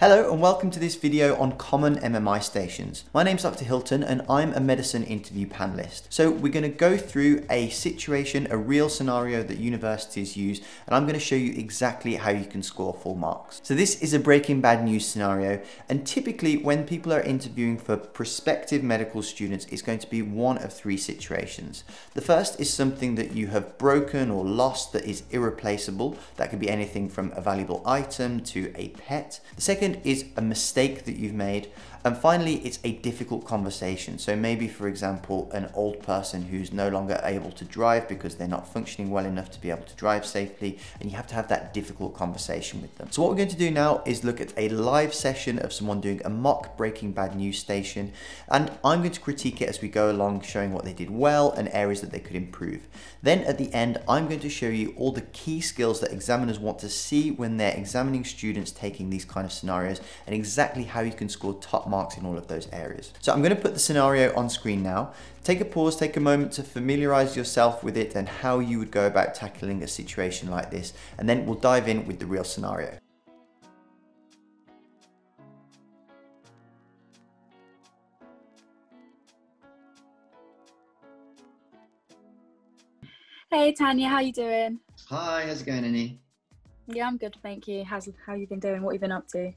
Hello and welcome to this video on common MMI stations. My name's Dr. Hilton and I'm a medicine interview panelist. So we're going to go through a situation, a real scenario that universities use and I'm going to show you exactly how you can score full marks. So this is a Breaking Bad News scenario and typically when people are interviewing for prospective medical students it's going to be one of three situations. The first is something that you have broken or lost that is irreplaceable. That could be anything from a valuable item to a pet. The second Is a mistake that you've made. And finally, it's a difficult conversation. So maybe, for example, an old person who's no longer able to drive because they're not functioning well enough to be able to drive safely, and you have to have that difficult conversation with them. So what we're going to do now is look at a live session of someone doing a mock Breaking Bad news station, and I'm going to critique it as we go along, showing what they did well and areas that they could improve. Then at the end, I'm going to show you all the key skills that examiners want to see when they're examining students taking these kind of scenarios, and exactly how you can score top marks in all of those areas. So I'm going to put the scenario on screen now. Take a pause, take a moment to familiarize yourself with it and how you would go about tackling a situation like this, and then we'll dive in with the real scenario. Hey Tanya, how you doing? Hi, how's it going, Annie? Yeah, I'm good, thank you. How's how you been doing? What you been up to?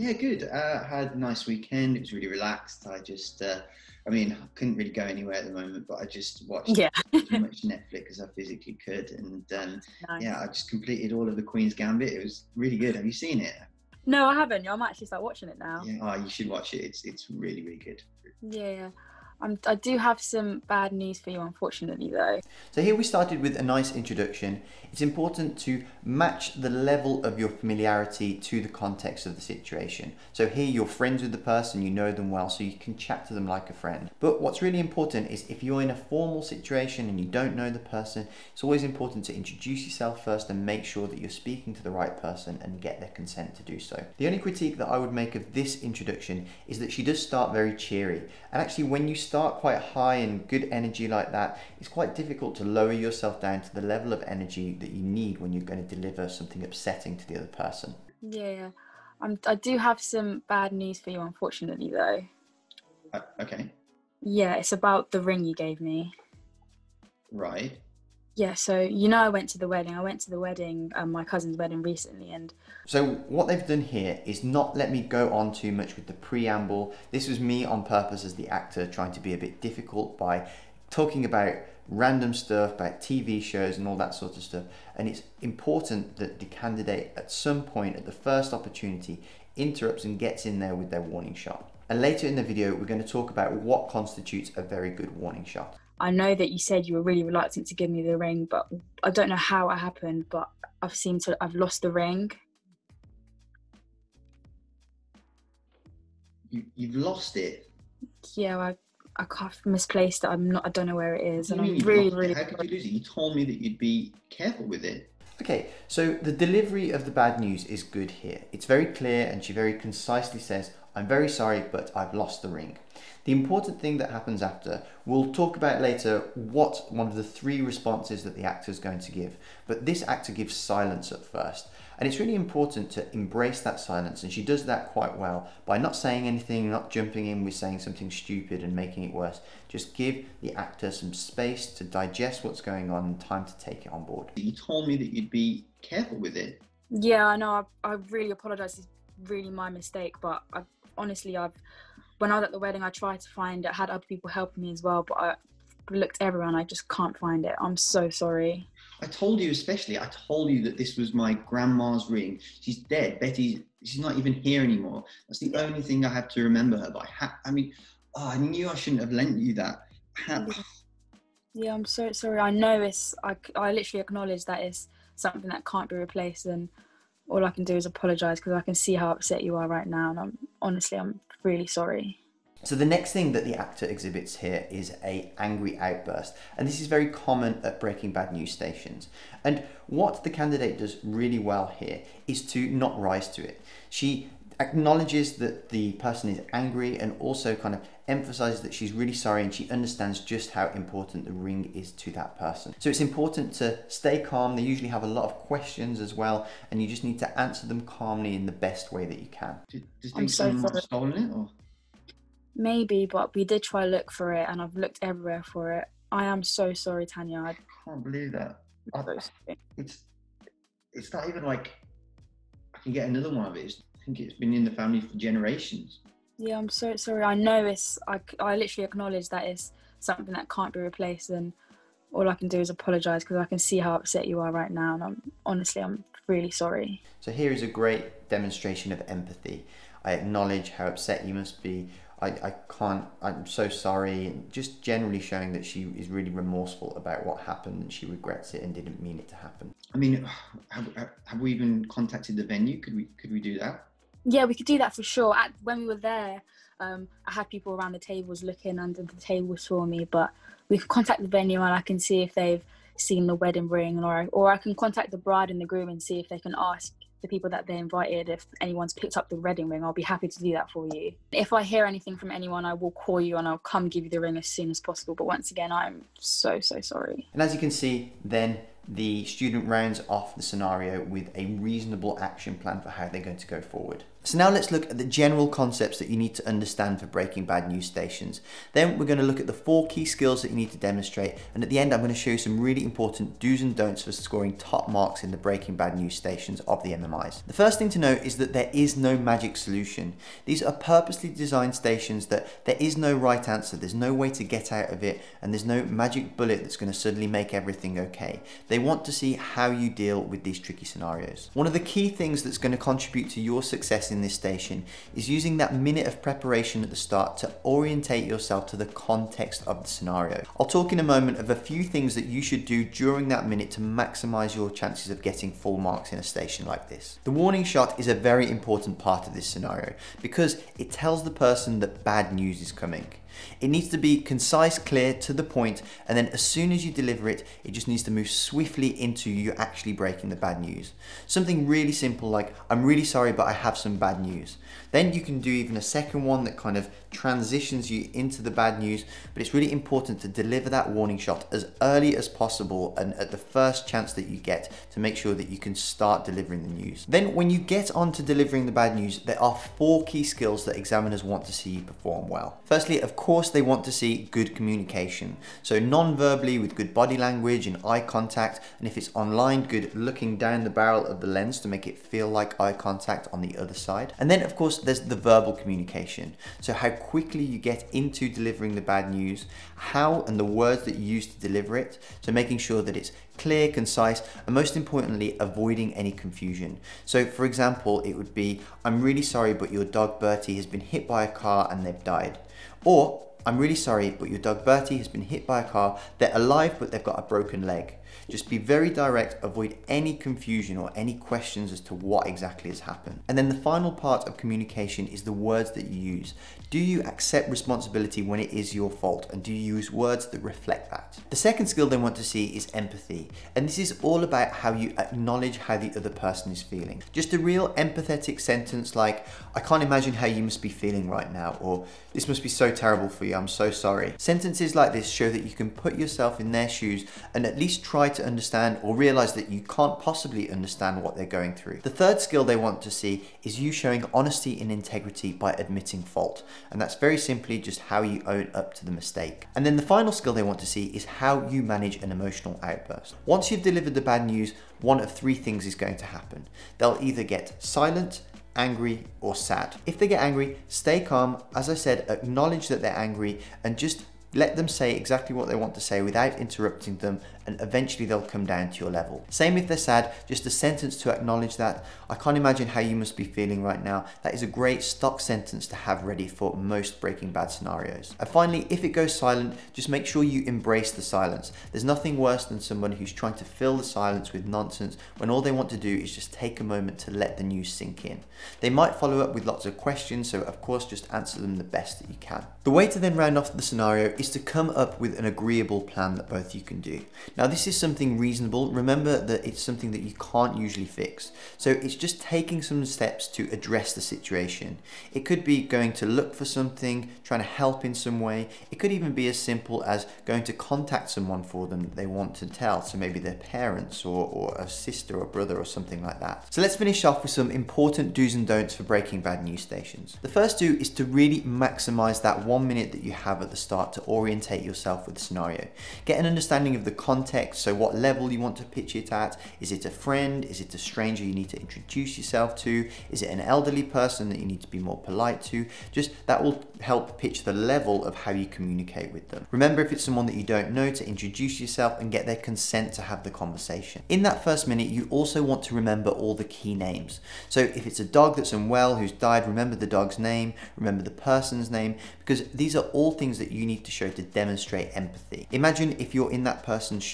Yeah, good. Uh, had a nice weekend. It was really relaxed. I just, uh, I mean, I couldn't really go anywhere at the moment, but I just watched yeah. as much Netflix as I physically could, and um, nice. yeah, I just completed all of the Queen's Gambit. It was really good. Have you seen it? No, I haven't. I'm actually start watching it now. Yeah, oh, you should watch it. It's it's really really good. Yeah. I'm, i do have some bad news for you, unfortunately, though. So here we started with a nice introduction. It's important to match the level of your familiarity to the context of the situation. So here you're friends with the person, you know them well, so you can chat to them like a friend. But what's really important is if you're in a formal situation and you don't know the person, it's always important to introduce yourself first and make sure that you're speaking to the right person and get their consent to do so. The only critique that I would make of this introduction is that she does start very cheery. And actually when you start quite high and good energy like that, it's quite difficult to lower yourself down to the level of energy that you need when you're going to deliver something upsetting to the other person. Yeah, I'm, I do have some bad news for you, unfortunately, though. Uh, okay. Yeah, it's about the ring you gave me. Right. Yeah, so you know, I went to the wedding. I went to the wedding, um, my cousin's wedding recently, and so what they've done here is not let me go on too much with the preamble. This was me on purpose as the actor trying to be a bit difficult by talking about random stuff, about TV shows and all that sort of stuff. And it's important that the candidate at some point at the first opportunity interrupts and gets in there with their warning shot. And later in the video, we're going to talk about what constitutes a very good warning shot. I know that you said you were really reluctant to give me the ring, but I don't know how it happened, but I've seemed to I've lost the ring. You you've lost it. Yeah, I I have misplaced it. I'm not. I don't know where it is, and I'm really, really. How could you lose it? You told me that you'd be careful with it. Okay, so the delivery of the bad news is good here. It's very clear, and she very concisely says, "I'm very sorry, but I've lost the ring." The important thing that happens after, we'll talk about later what one of the three responses that the actor is going to give. But this actor gives silence at first. And it's really important to embrace that silence. And she does that quite well by not saying anything, not jumping in with saying something stupid and making it worse. Just give the actor some space to digest what's going on and time to take it on board. You told me that you'd be careful with it. Yeah, I know. I, I really apologize. It's really my mistake. But I, honestly, I've when I was at the wedding, I tried to find it. I had other people helping me as well, but I looked everywhere and I just can't find it. I'm so sorry. I told you, especially, I told you that this was my grandma's ring. She's dead. Betty, she's not even here anymore. That's the only thing I have to remember her by. I mean, oh, I knew I shouldn't have lent you that. yeah, I'm so sorry. I know it's, I, I literally acknowledge that it's something that can't be replaced and all I can do is apologize because I can see how upset you are right now. And I'm honestly, I'm really sorry. So the next thing that the actor exhibits here is a angry outburst, and this is very common at Breaking Bad news stations. And what the candidate does really well here is to not rise to it. She acknowledges that the person is angry and also kind of emphasizes that she's really sorry and she understands just how important the ring is to that person. So it's important to stay calm. They usually have a lot of questions as well, and you just need to answer them calmly in the best way that you can. Do, do you think so someone stolen it or? Maybe, but we did try to look for it and I've looked everywhere for it. I am so sorry, Tanya. I can't believe that. I, it's it's not even like I can get another one of it. It's, I think it's been in the family for generations. Yeah, I'm so sorry. I know it's. I, I literally acknowledge that it's something that can't be replaced, and all I can do is apologise because I can see how upset you are right now, and I'm honestly, I'm really sorry. So here is a great demonstration of empathy. I acknowledge how upset you must be. I, I can't, I'm so sorry. Just generally showing that she is really remorseful about what happened and she regrets it and didn't mean it to happen. I mean, have, have we even contacted the venue? Could we, could we do that? Yeah, we could do that for sure. At, when we were there, um, I had people around the tables looking under the tables for me, but we could contact the venue and I can see if they've seen the wedding ring, or or I can contact the bride and the groom and see if they can ask the people that they invited if anyone's picked up the wedding ring. I'll be happy to do that for you. If I hear anything from anyone, I will call you and I'll come give you the ring as soon as possible. But once again, I'm so so sorry. And as you can see, then the student rounds off the scenario with a reasonable action plan for how they're going to go forward. So now let's look at the general concepts that you need to understand for breaking bad news stations. Then we're going to look at the four key skills that you need to demonstrate and at the end I'm going to show you some really important do's and don'ts for scoring top marks in the breaking bad news stations of the MMIs. The first thing to note is that there is no magic solution. These are purposely designed stations that there is no right answer, there's no way to get out of it and there's no magic bullet that's going to suddenly make everything okay. They want to see how you deal with these tricky scenarios. One of the key things that's going to contribute to your success in this station is using that minute of preparation at the start to orientate yourself to the context of the scenario. I'll talk in a moment of a few things that you should do during that minute to maximize your chances of getting full marks in a station like this. The warning shot is a very important part of this scenario because it tells the person that bad news is coming. It needs to be concise, clear, to the point, and then as soon as you deliver it, it just needs to move swiftly into you actually breaking the bad news. Something really simple like, I'm really sorry, but I have some bad news. Then you can do even a second one that kind of transitions you into the bad news, but it's really important to deliver that warning shot as early as possible and at the first chance that you get to make sure that you can start delivering the news. Then when you get on to delivering the bad news, there are four key skills that examiners want to see you perform well. Firstly, of course, they want to see good communication. So non-verbally with good body language and eye contact, and if it's online, good looking down the barrel of the lens to make it feel like eye contact on the other side. And then of course, there's the verbal communication. So how quickly you get into delivering the bad news, how and the words that you use to deliver it. So making sure that it's clear, concise, and most importantly, avoiding any confusion. So for example, it would be, I'm really sorry, but your dog Bertie has been hit by a car and they've died. Or, I'm really sorry, but your dog Bertie has been hit by a car. They're alive, but they've got a broken leg. Just be very direct, avoid any confusion or any questions as to what exactly has happened. And then the final part of communication is the words that you use. Do you accept responsibility when it is your fault? And do you use words that reflect that? The second skill they want to see is empathy. And this is all about how you acknowledge how the other person is feeling. Just a real empathetic sentence like, I can't imagine how you must be feeling right now, or this must be so terrible for you, I'm so sorry. Sentences like this show that you can put yourself in their shoes and at least try to understand or realize that you can't possibly understand what they're going through. The third skill they want to see is you showing honesty and integrity by admitting fault. And that's very simply just how you own up to the mistake. And then the final skill they want to see is how you manage an emotional outburst. Once you've delivered the bad news, one of three things is going to happen. They'll either get silent, angry, or sad. If they get angry, stay calm. As I said, acknowledge that they're angry and just let them say exactly what they want to say without interrupting them and eventually they'll come down to your level. Same if they're sad, just a sentence to acknowledge that. I can't imagine how you must be feeling right now. That is a great stock sentence to have ready for most Breaking Bad scenarios. And finally, if it goes silent, just make sure you embrace the silence. There's nothing worse than someone who's trying to fill the silence with nonsense when all they want to do is just take a moment to let the news sink in. They might follow up with lots of questions, so of course just answer them the best that you can. The way to then round off the scenario is to come up with an agreeable plan that both you can do. Now this is something reasonable. Remember that it's something that you can't usually fix. So it's just taking some steps to address the situation. It could be going to look for something, trying to help in some way. It could even be as simple as going to contact someone for them that they want to tell. So maybe their parents or, or a sister or brother or something like that. So let's finish off with some important do's and don'ts for breaking bad news stations. The first do is to really maximize that one minute that you have at the start to orientate yourself with the scenario. Get an understanding of the context, so what level you want to pitch it at. Is it a friend? Is it a stranger you need to introduce yourself to? Is it an elderly person that you need to be more polite to? Just that will help pitch the level of how you communicate with them. Remember if it's someone that you don't know to introduce yourself and get their consent to have the conversation. In that first minute, you also want to remember all the key names. So if it's a dog that's unwell who's died, remember the dog's name, remember the person's name, because these are all things that you need to show to demonstrate empathy. Imagine if you're in that person's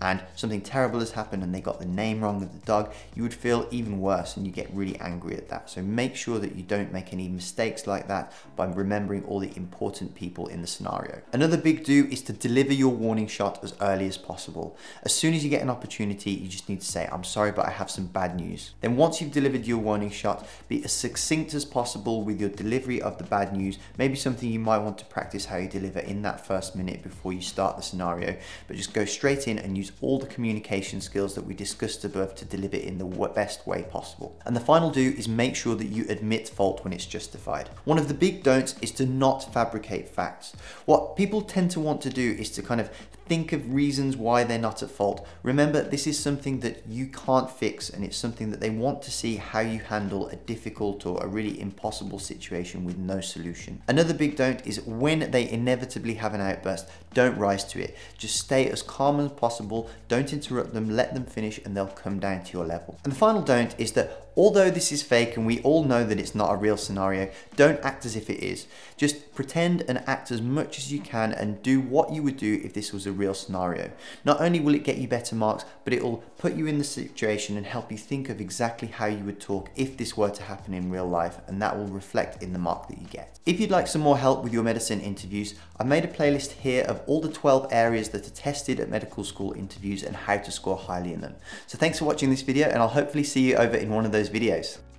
and something terrible has happened and they got the name wrong of the dog, you would feel even worse and you get really angry at that. So make sure that you don't make any mistakes like that by remembering all the important people in the scenario. Another big do is to deliver your warning shot as early as possible. As soon as you get an opportunity, you just need to say, I'm sorry, but I have some bad news. Then once you've delivered your warning shot, be as succinct as possible with your delivery of the bad news. Maybe something you might want to practice how you deliver in that first minute before you start the scenario, but just go straight in and use all the communication skills that we discussed above to deliver it in the best way possible. And the final do is make sure that you admit fault when it's justified. One of the big don'ts is to not fabricate facts. What people tend to want to do is to kind of think of reasons why they're not at fault. Remember, this is something that you can't fix and it's something that they want to see how you handle a difficult or a really impossible situation with no solution. Another big don't is when they inevitably have an outburst, don't rise to it. Just stay as calm as possible, don't interrupt them, let them finish and they'll come down to your level. And the final don't is that although this is fake and we all know that it's not a real scenario, don't act as if it is. Just pretend and act as much as you can and do what you would do if this was a real scenario. Not only will it get you better marks, but it will put you in the situation and help you think of exactly how you would talk if this were to happen in real life, and that will reflect in the mark that you get. If you'd like some more help with your medicine interviews, I've made a playlist here of all the 12 areas that are tested at medical school interviews and how to score highly in them. So thanks for watching this video and I'll hopefully see you over in one of those vídeos. viriais.